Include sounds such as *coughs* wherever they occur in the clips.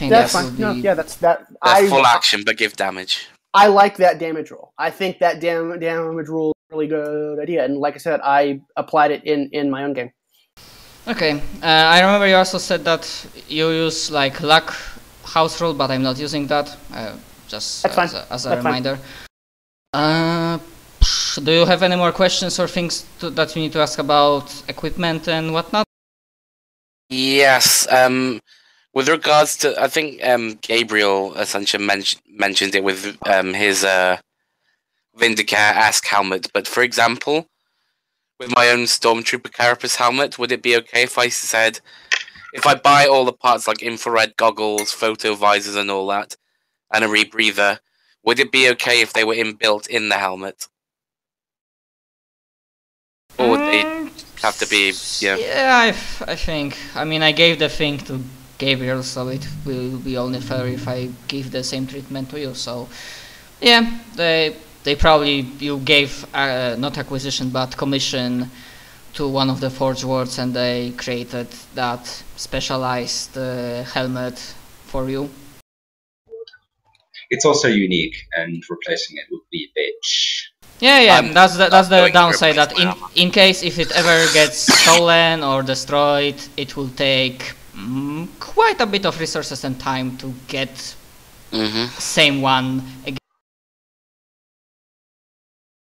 think That's that fine. No, yeah, that's that. That's I full action, but give damage. I like that damage rule. I think that dam- damage rule is a really good idea. And like I said, I applied it in in my own game. Okay, uh, I remember you also said that you use like luck house rule, but I'm not using that. Uh, just That's as fine. a, as a That's fine. reminder. Uh, do you have any more questions or things to, that you need to ask about equipment and whatnot? Yes. Um, with regards to, I think um, Gabriel essentially men- mentioned it with um, his uh, Vindicator-esque helmet. But for example, with my own Stormtrooper Carapace helmet, would it be okay if I said, if I buy all the parts like infrared goggles, photo visors, and all that, and a rebreather, would it be okay if they were inbuilt in the helmet? Or would they have to be, yeah. Yeah, I, I think. I mean, I gave the thing to Gabriel, so it will be only fair if I give the same treatment to you. So, yeah, they they probably you gave uh, not acquisition but commission to one of the Forge Worlds, and they created that specialized uh, helmet for you. It's also unique, and replacing it would be a bitch. Yeah, yeah, I'm that's the, that's the downside. That in in case if it ever gets *coughs* stolen or destroyed, it will take mm, quite a bit of resources and time to get Mm-hmm. same one again.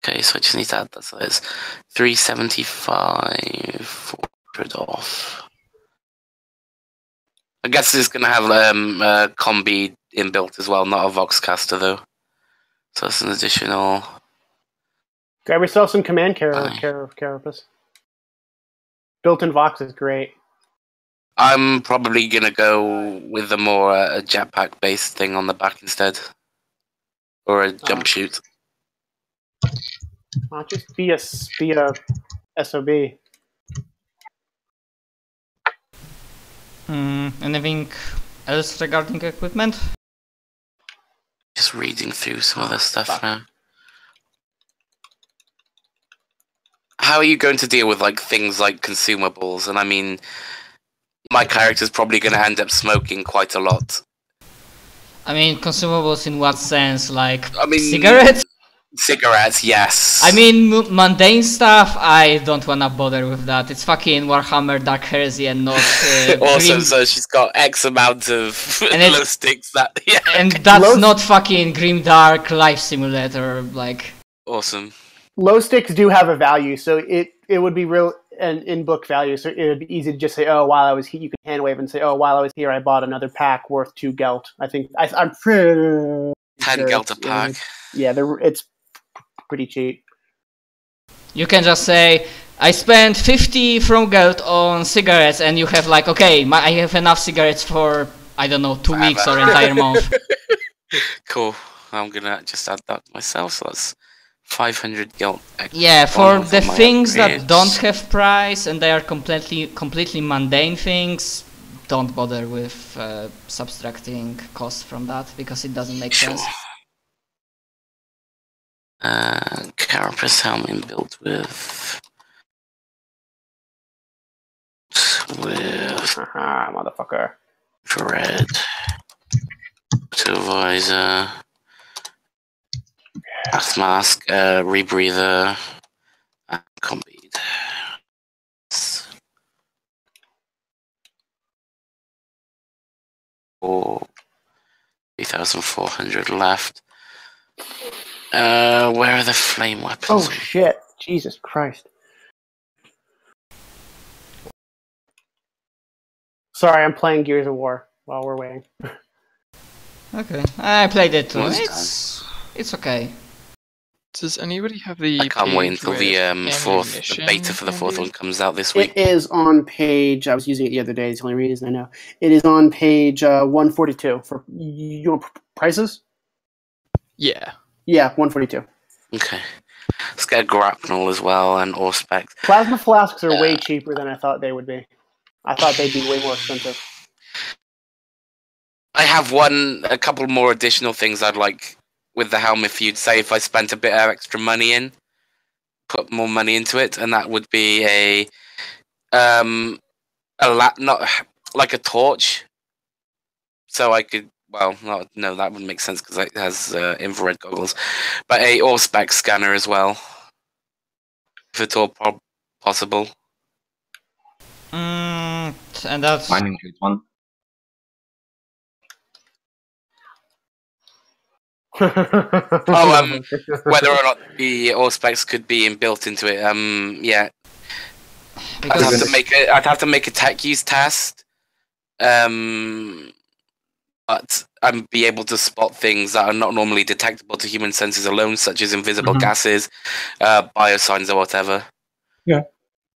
Okay, so I just need to add that. So it's 375, 400 off. I guess it's going to have um, uh, combi inbuilt as well, not a Voxcaster though. So that's an additional. Grab yourself some command car- Fine. car- carapace. Built-in Vox is great. I'm probably going to go with a more uh, a jetpack based thing on the back instead. Or a jump Ah. shoot. Why not just be a be a sob? Mm, anything else regarding equipment? Just reading through some of the stuff fuck. now. How are you going to deal with like things like consumables? And I mean, my character's probably going to end up smoking quite a lot. I mean, consumables in what sense? Like I mean, cigarettes? Cigarettes, yes. I mean, m- mundane stuff. I don't wanna bother with that. It's fucking Warhammer Dark Heresy and not *laughs* uh, also, Grim- so she's got X amount of *laughs* And glow sticks. That *laughs* yeah, and that's Low- not fucking Grim Dark Life Simulator. Like, awesome. Low sticks do have a value, so it it would be real an in book value. So it would be easy to just say, "Oh, while I was here," you can hand wave and say, "Oh, while I was here, I bought another pack worth two gelt." I think I, I'm pretty Ten sure gelt a pack. Yeah, it's pretty cheap. you can just say, I spent 50 from gelt on cigarettes, and you have like, okay, my, I have enough cigarettes for I don't know two weeks or entire month. *laughs* Cool. I'm gonna just add that myself. So that's 500 gelt. Yeah, for the for my things that don't have price and they are completely completely mundane things, don't bother with uh, subtracting costs from that because it doesn't make Sure. sense. Uh, carapace helmet built with with Haha, *laughs* motherfucker. red visor, gas mask, uh, rebreather, and combead. Four, 3,400 left. Uh, where are the flame weapons? Oh shit! Jesus Christ. Sorry, I'm playing Gears of War while we're waiting. Okay, I played it too. It's it's okay. Does anybody have the? I can't wait until the um, fourth the beta for the fourth one comes out this week. It is on page. I was using it the other day. It's the only reason I know. It is on page uh, 142 for you want prices. Yeah. Yeah, 142. Okay. Let's get grapnel as well and auspex. Plasma flasks are way cheaper than I thought they would be. I thought they'd be way more expensive. I have one, a couple more additional things I'd like with the helm. If you'd say if I spent a bit of extra money in, put more money into it, and that would be a um a la- not like a torch so I could. Well, no, no that wouldn't make sense because it has uh, infrared goggles, but a Auspex scanner as well, if at all po- possible. Mm, and that's Mine includes one. Oh, um, *laughs* Whether or not the auspex could be built into it, um, yeah, I'd have to make a, I'd have to make a tech use test, um, but I'd be able to spot things that are not normally detectable to human senses alone, such as invisible Mhm. gases, uh, biosigns, or whatever. Yeah.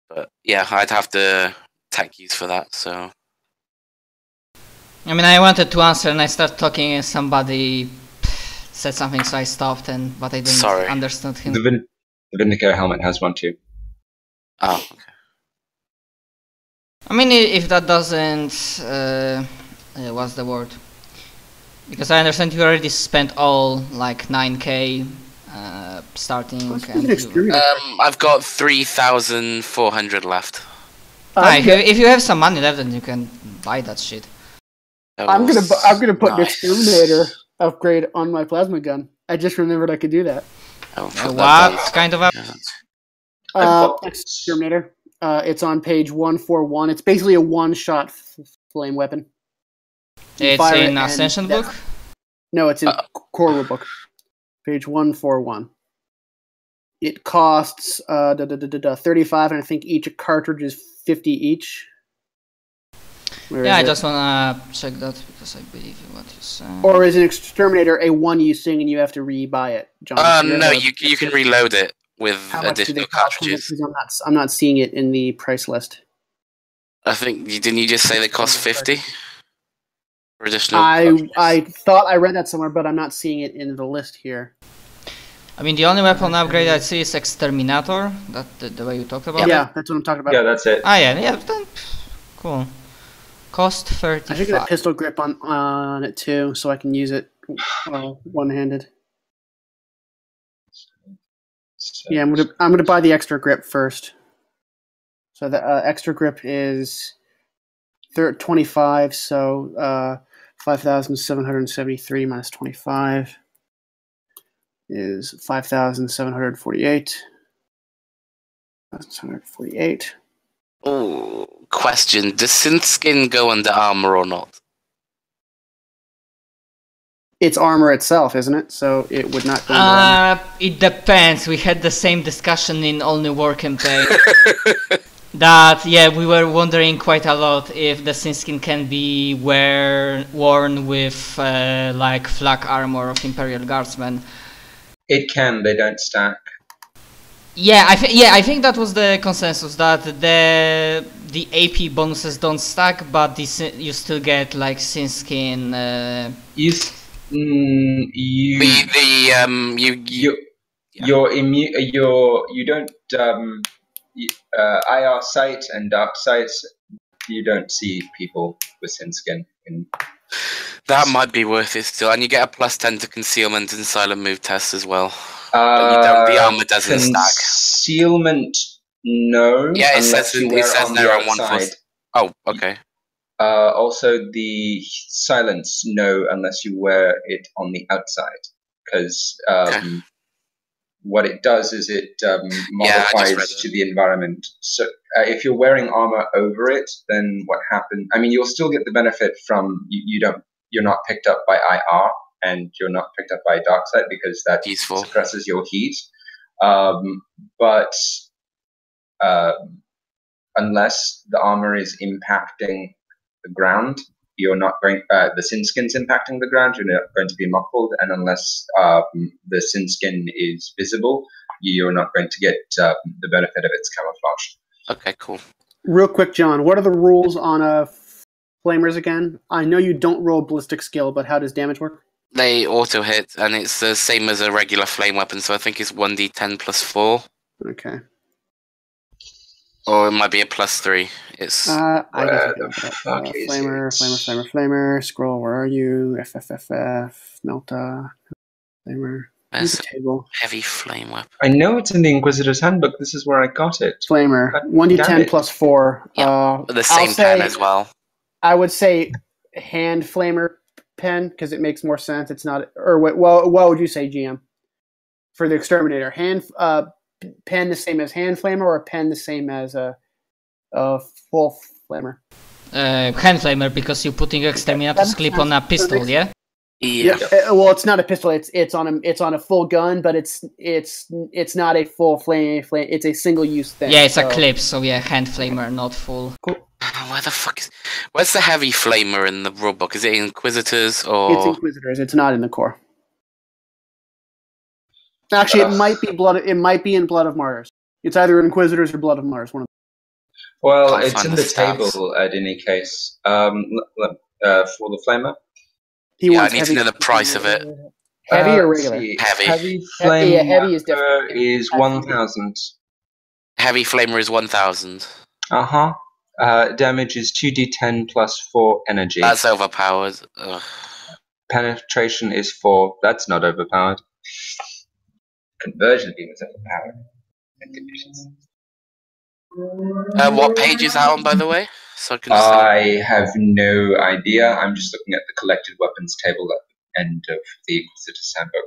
But yeah, I'd have to tech use for that. So I mean, I wanted to answer and I started talking and somebody said something, so I stopped. And but I didn't Sorry. understand him. The, Vin- the Vindicator helmet has one too. oh, okay. I mean, if that doesn't, uh, uh, what's the word? Because I understand you already spent all like 9k uh, starting. And you- Um, I've got three thousand four hundred left. Ah, I'm if, you, if you have some money left, then you can buy that shit. I'm gonna bu- I'm gonna put an Nice. exterminator upgrade on my plasma gun. I just remembered I could do that. I'll Uh, put that what kind of a? down. I've Uh, exterminator. Uh, it's on page one four one. It's basically a one shot f- flame weapon. You It's fire it in and Ascension that's- book. No, it's in Uh, core rule book, page one four one. It costs uh da, da, da, da, da, thirty five, and I think each cartridge is fifty each. Where Yeah, I it? just wanna check that because I believe in what you said. Or is an exterminator a one use thing and you have to re-buy it? John, Uh, no, you you can reload it with How much do they additional cost? cartridges. I'm not I'm not seeing it in the price list. I think you didn't you just say they cost fifty? For additional I cartridges? I thought I read that somewhere, but I'm not seeing it in the list here. I mean, the only weapon upgrade I see is Exterminator. That the, the way you talked about. Yeah, it. that's what I'm talking about. Yeah, that's it. Ah, yeah, yeah. Then, cool. Cost 35. I should get a pistol grip on on it too, so I can use it uh, one handed. Yeah, I'm gonna I'm gonna buy the extra grip first. So the uh, extra grip is thir- 25, so uh, 5,773 minus 25 is 5,748. 5,748. Ooh, question: Does synth skin go under armor or not? It's armor itself, isn't it? So it would not go into armor. Uh, it depends. We had the same discussion in Only War campaign. *laughs* that yeah, we were wondering quite a lot if the synth skin can be wear worn with uh, like flak armor of Imperial Guardsmen. It can, they don't stack. Yeah, I think yeah, I think that was the consensus that the the AP bonuses don't stack, but the, you still get like Synthskin. Uh, You, mm, you, the the um you you you, Yeah. you're immune. You're you don't um, y- uh, IR sight and dark sights. You don't see people with synth skin. In that might be worth it still, and you get a plus ten to concealment and silent move test as well. Uh, you don't- the armor doesn't stack. Concealment, no. Yeah, it says it says on there the on one foot. Oh, okay. Uh, also, the silence, no, unless you wear it on the outside, because um, Okay. what it does is it um, Yeah, I just read modifies it. to the environment. So, uh, if you're wearing armor over it, then what happens? I mean, you'll still get the benefit from you, you don't you're not picked up by IR and you're not picked up by dark sight because that Useful. suppresses your heat. Um, but um, unless the armor is impacting the ground, you're not going. Uh, the synth skin's impacting the ground. You're not going to be muffled, and unless um, the synth skin is visible, you're not going to get uh, the benefit of its camouflage. Okay, cool. Real quick, John, what are the rules on uh, flamers again? I know you don't roll ballistic skill, but how does damage work? They auto hit, and it's the same as a regular flame weapon, so I think it's 1d10 plus 4, Okay. or it might be a plus 3. It's. Uh, I guess Where I the look it up. fuck Uh, is flamer, it? flamer, flamer, flamer. Scroll. Where are you? FFFF. Melta. Flamer. Use That's the table. a heavy flame weapon. I know it's in the Inquisitor's Handbook. This is where I got it. Flamer. God One d ten it. plus four. Yeah, Uh, The I'll same say, as well. I would say hand flamer pen because it makes more sense. It's not, or what? Well, what would you say, GM, for the exterminator? Hand uh, p- pen the same as hand flamer, or pen the same as a, a full flamer? Uh, hand flamer because you're putting exterminator's clip on a pistol, yeah? Yeah. Uh, well, it's not a pistol. It's it's on a it's on a full gun, but it's it's it's not a full flame. flame it's a single use thing. Yeah, it's a clip, so yeah, hand flamer, not full. *laughs* Where the fuck is? Where's the heavy flamer in the rulebook? Is it Inquisitors or? It's Inquisitors. It's not in the core. Actually, it might be blood. It might be in Blood of Martyrs. It's either Inquisitors or Blood of Martyrs. One of Well, Can't it's in the the stats. table at any case. Um, l- l- uh, for the flamer. He Yeah, I wants need to know the price of it. Heavy Uh, or regular? Heavy. Heavy He- flame. yeah, heavy is definitely- is one thousand. Heavy flamer is one thousand. Uh-huh. Uh Damage is two d10 plus four energy. That's overpowered. Ugh. Penetration is four. That's not overpowered. Conversion beam is overpowered. Uh, what page is that on, by the way? So I can. I have no idea. I'm just looking at the collected weapons table at the end of the Inquisitor's Handbook.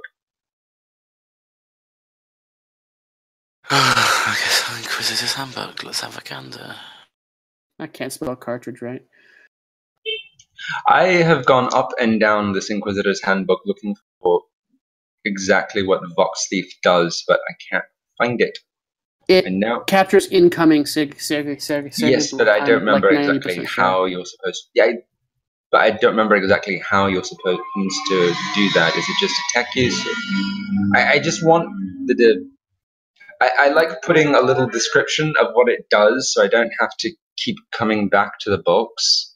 okay, so *sighs* Inquisitor's handbook. Let's have a gander. I can't spell cartridge right. I have gone up and down this Inquisitor's Handbook looking for exactly what the Vox Thief does, but I can't find it. It And now, captures incoming sig sig sig. sig yes, but I um, don't remember like exactly 90% sure. how you're supposed. Yeah, I- but I don't remember exactly how you're supposed to do that. Is it just attack use? I, I just want the. the I, I like putting a little description of what it does, so I don't have to keep coming back to the books.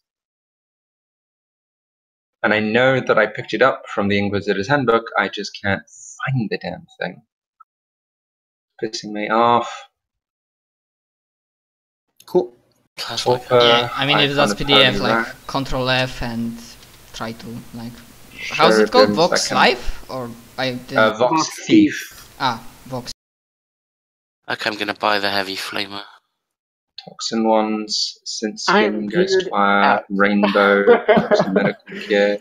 And I know that I picked it up from the Inquisitor's Handbook. I just can't find the damn thing. It's Pissing me off. Cool. Plus, Torpor, yeah, I mean, if that's PDF, like Rack, Control F and try to like. How's it called? Vox second. Life or I did Uh, Vox Vox Thief. ah Vox. Okay, I'm gonna buy the heavy flamer. Toxin ones, Synth I'm Skin, Ghost geared Fire. Rainbow, Medical Gear.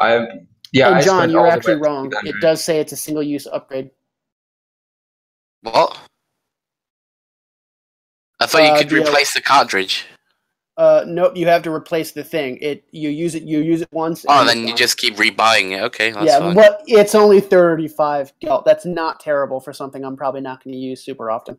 I yeah, and John, spent you're actually way up to wrong. It does say it's a single use upgrade. What? I thought you Uh, could the, replace the cartridge. Uh, nope, you have to replace the thing. It you use it you use it once. Oh, and then you gone. just keep rebuying it. Okay, that's yeah, fine. but it's only thirty five. That's not terrible for something I'm probably not going to use super often.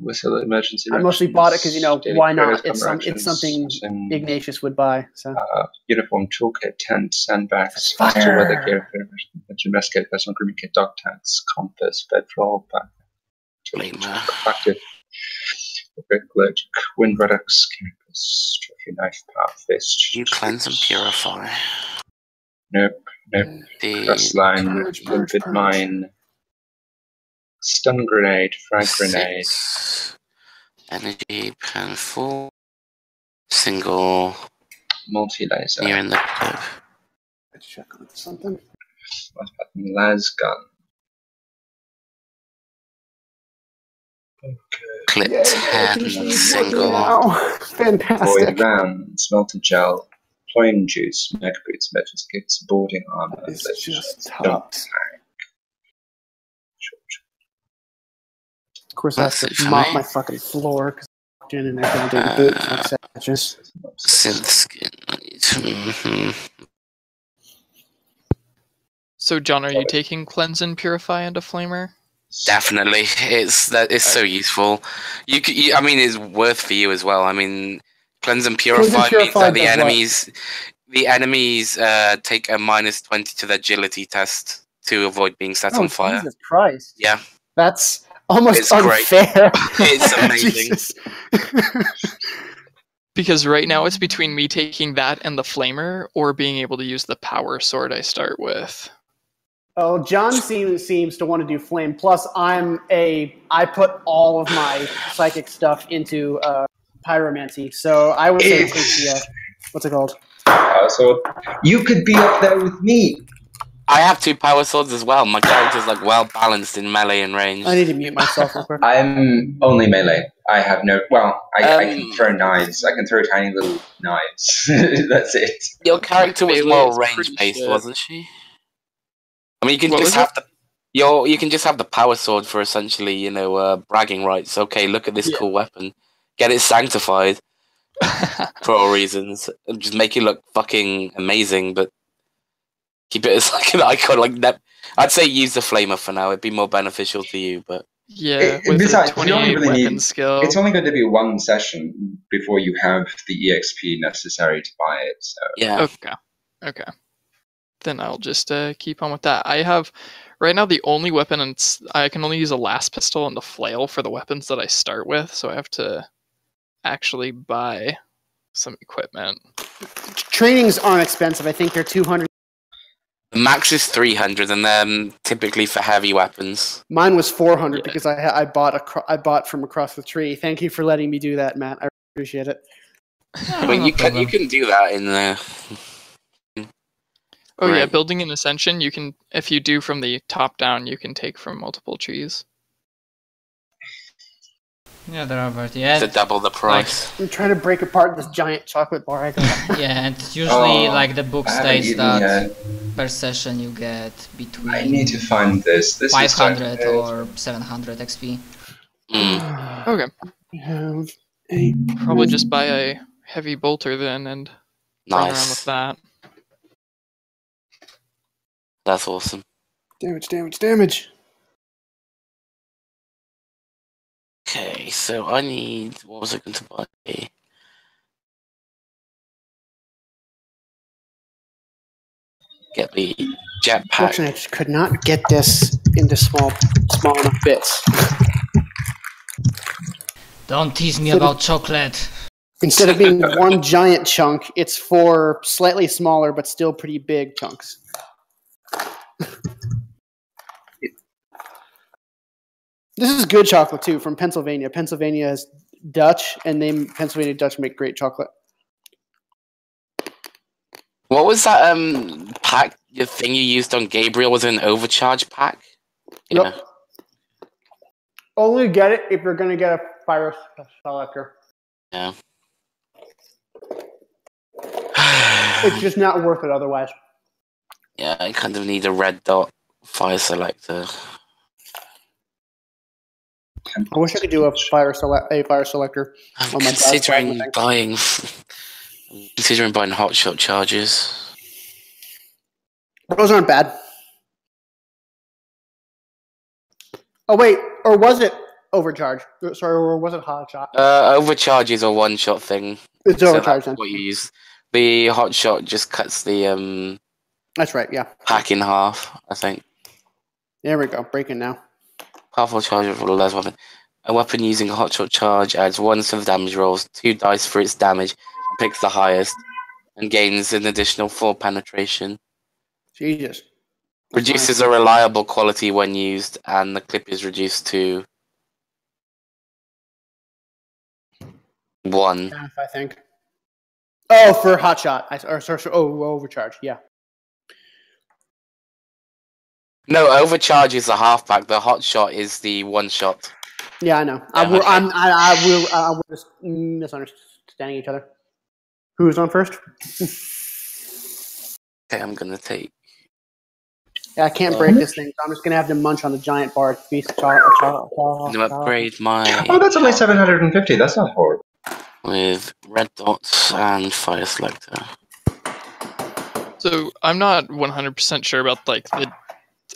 Whistle emergency. I mostly bought it because you know, daily why not? It's some- it's something Ignatius would buy. So Uh, uniform toolkit, tent, sandbags, Fire. faster weather gear, investigate personal grooming kit, dog tags, compass, bedroll, back, Flamer. active, red allergic, wind reducts, campus, trophy knife, power fist. You cleanse and purify. Nope, nope. The Press line, Purge, purge, limpid purge. mine, stun grenade, frag grenade. six. Energy pen full. Single. multi laser, Near in the clip. let's check on something. las gun. Clip Yay, 10. he's working Single. now. Void *laughs* Fantastic. van, smelter gel, cloying juice, mech boots, metal kits, boarding armor, It's laser just shot, dump tank. Of course, I have That's to mop me. my fucking floor because in and they're going to boot like savages. Synth skin. Mhm. So, John, are you taking cleanse and purify into flamer? Definitely, it's that it's so useful. You, c- you, I mean, it's worth for you as well. I mean, cleanse and purify, means purify that the does what? enemies, the enemies, uh, take a minus twenty to the agility test to avoid being set Oh, on fire. Jesus Christ. Yeah, That's almost It's great. unfair. *laughs* It's *laughs* amazing. Because right now it's between me taking that and the flamer, or being able to use the power sword I start with. oh, John seems seems to want to do flame. Plus, I'm a I put all of my psychic stuff into uh, pyromancy, so I would say take the uh, what's it called? Uh, so you could be up there with me. I have two power swords as well. My character's like well balanced in melee and range. I need to mute myself. I'm *laughs* only melee. I have no. Well, I, I can Um, throw knives. I can throw tiny little knives. *laughs* That's it. Your character was more range based, shit. wasn't she? I mean, you can What just was have the your you can just have the power sword for essentially, you know, uh, bragging rights. Okay, look at this Yeah. cool weapon. Get it sanctified *laughs* for all reasons. And just make it look fucking amazing, but keep it as like an icon. Like that, I'd say use the flamer for now. It'd be more beneficial to you, but yeah, It- besides, you don't really need- skill. It's only going to be one session before you have the EXP necessary to buy it. So yeah. Okay. Okay. Then I'll just uh, keep on with that. I have right now the only weapon, and I can only use a las pistol and the flail for the weapons that I start with. So I have to actually buy some equipment. Trainings aren't expensive. I think they're two hundred. The max is three hundred, and then um, typically for heavy weapons. Mine was four hundred Yeah. because I ha- I bought acro- I bought from across the tree. Thank you for letting me do that, Matt. I appreciate it. Ah, I mean, you can you can do that in the. Oh yeah, building an ascension. You can if you do from the top down, you can take from multiple trees. Yeah, there are but to yeah, double the price. I'm trying to break apart this giant chocolate bar. I got. *laughs* yeah, and usually Oh, like the book states that yet. per session you get between I need to find this. This is 500 good. or 700 XP. Mm. Okay, have a probably just buy a heavy bolter then and run around with that. That's awesome. damage, damage, damage. Okay, so I need. What was I going to buy? Get the jetpack. Fortunately, I could not get this into small, small enough bits. Don't tease me So the- about chocolate. Instead of being *laughs* one giant chunk, it's four slightly smaller but still pretty big chunks. *laughs* This is good chocolate too from Pennsylvania. Pennsylvania is Dutch, and they Pennsylvania Dutch make great chocolate. What was that um pack? The thing you used on Gabriel was an overcharge pack. Yep. Only get it if you're going to get a fire selector. Yeah. *sighs* It's just not worth it otherwise. yeah, I kind of need a red dot fire selector. I wish I could do a fire select a fire selector. I'm Oh my God, considering Simon, buying. considering buying hotshot charges. Those aren't bad. Oh wait, or was it overcharge? Sorry, or was it hot shot? Uh, overcharge is a one shot thing. It's so overcharge that's then. what you use. The hot shot just cuts the um That's right. Yeah. pack in half. I think. There we go. Breaking now. Powerful charge for the las weapon. A weapon using a hotshot charge adds one to the damage rolls, two dice for its damage, and picks the highest, and gains an additional four penetration. Jesus. Reduces a reliable quality when used, and the clip is reduced to one. Half, I think. Oh, for hot shot. I, or sorry, sorry, oh, overcharge. Yeah. No, overcharge is the half pack. The hot shot is the one shot. Yeah, I know. I, will, okay. I'm, I, I will. I, we're just misunderstanding each other. Who's on first? Okay, I'm gonna take. Yeah, I can't break this thing, so I'm just gonna have to munch on the giant bar. Piece of I'm gonna upgrade my Oh, that's only 750. That's not horrible. with red dots and fire selector. So I'm not 100% sure about like the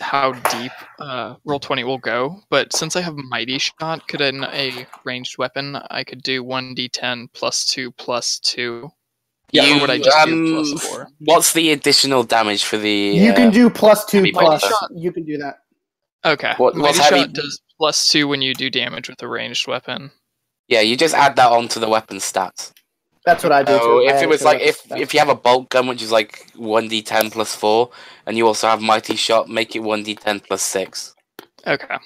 how deep uh, Roll20 will go, but since I have mighty shot, could in a ranged weapon I could do 1d10 plus 2 plus 2? You, or would I just do um, plus 4? What's the additional damage for the? You uh, can do plus two plus. bolter. You can do that. Okay. What- mighty what's heavy- shot does plus 2 when you do damage with a ranged weapon. Yeah, you just add that onto the weapon stats. That's what I do. So too. I if add it was like the- if if you have a bolt gun which is like one d10 plus four, and you also have mighty shot, make it one d10 plus six. Okay.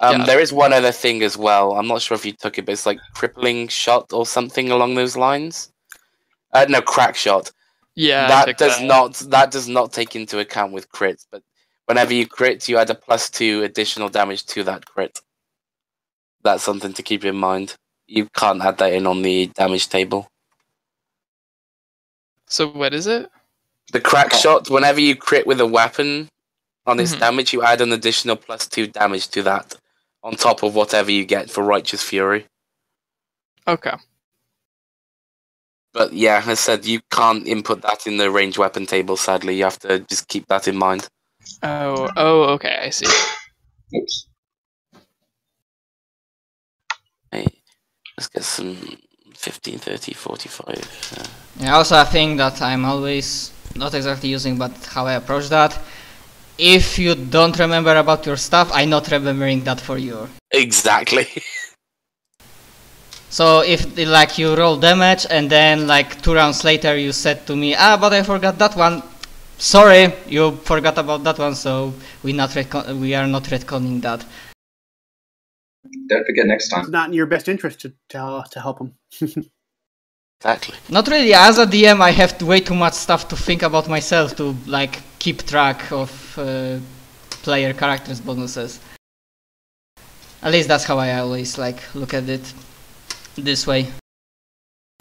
Um, Yeah. there is one other thing as well. I'm not sure if you took it, but it's like crippling shot or something along those lines. Uh, no, crack shot. Yeah, that does that. not that does not take into account with crits, but Whenever you crit, you add a plus two additional damage to that crit. That's something to keep in mind. You can't add that in on the damage table. So what is it? The crack Oh. shot, whenever you crit with a weapon on its Mhm. damage, you add an additional plus two damage to that on top of whatever you get for Righteous Fury. Okay. But yeah, as I said, you can't input that in the range weapon table, sadly. You have to just keep that in mind. Oh, oh, okay, I see. Oops. Hey, let's get some 15, 30, 45. Uh, Yeah, also a thing that I'm always not exactly using, but how I approach that. If you don't remember about your stuff, I'm not remembering that for you. exactly. *laughs* So if like you roll damage and then like two rounds later you said to me, ah, but I forgot that one. Sorry, you forgot about that one, so we not we are not retconning that. Don't forget next time. It's not in your best interest to to, to help him. *laughs* exactly. Not really. As a DM, I have way too much stuff to think about myself to like keep track of uh, player characters bonuses. At least that's how I always like look at it this way.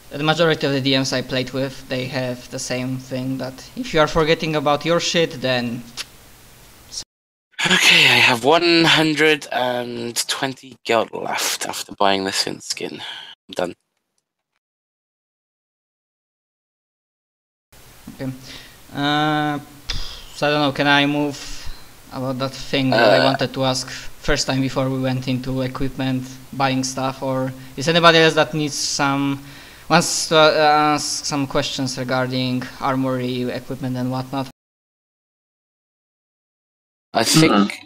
The majority of the DMs I played with, they have the same thing that if you are forgetting about your shit, then Okay, I have 120 gelt left after buying this synth skin. I'm done. Uh, so I don't know. Can I move about that thing that I Uh, wanted to ask first time before we went into equipment buying stuff, or is anybody else that needs some wants to uh, ask some questions regarding armory equipment and whatnot? I think.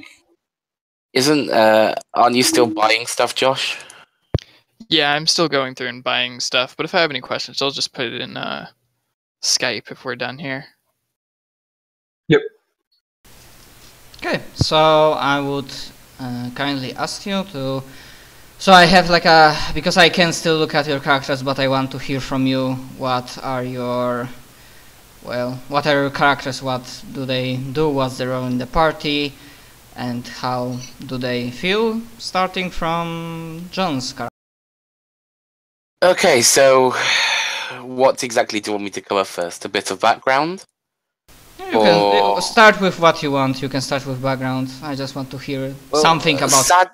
Isn't. Uh, aren't you still buying stuff, Josh? Yeah, I'm still going through and buying stuff, but if I have any questions, I'll just put it in uh, Skype if we're done here. Yep. Okay, so I would uh, kindly ask you to. So I have like a because I can still look at your characters, but I want to hear from you. What are your well? What are your characters? What do they do? What's their role in the party? And how do they feel? Starting from John's character. Okay, so. What exactly do you want me to cover first? A bit of background? You can uh, start with what you want. You can start with background. I just want to hear Well, something about. Sad...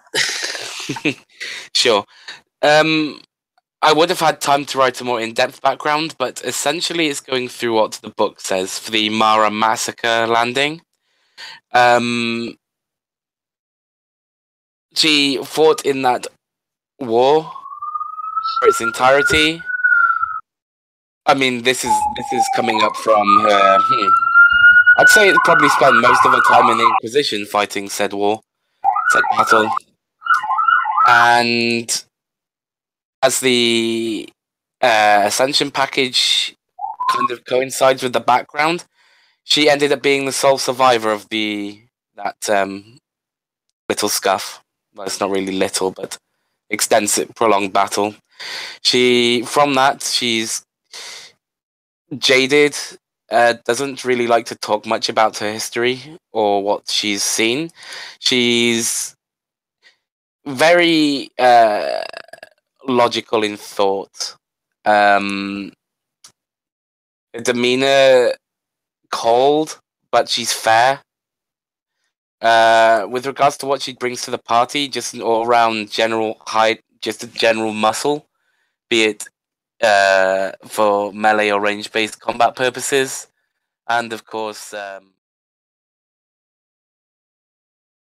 *laughs* sure. Um, I would have had time to write a more in-depth background, but essentially, it's going through what the book says for the Mara massacre landing. Um, she fought in that war for its entirety. I mean, this is this is coming up from her. Hmm. I'd say it probably spent most of her time in the Inquisition fighting said war, said battle. And as the uh, Ascension package kind of coincides with the background, she ended up being the sole survivor of the that um, little scuff. Well, it's not really little, but extensive, prolonged battle. She, from that, she's jaded uh, doesn't really like to talk much about her history or what she's seen. She's very uh, logical in thought. Um, demeanor cold, but she's fair. Uh, with regards to what she brings to the party, just an all-round general height, just a general muscle, be it uh, for melee or range-based combat purposes, and of course, um,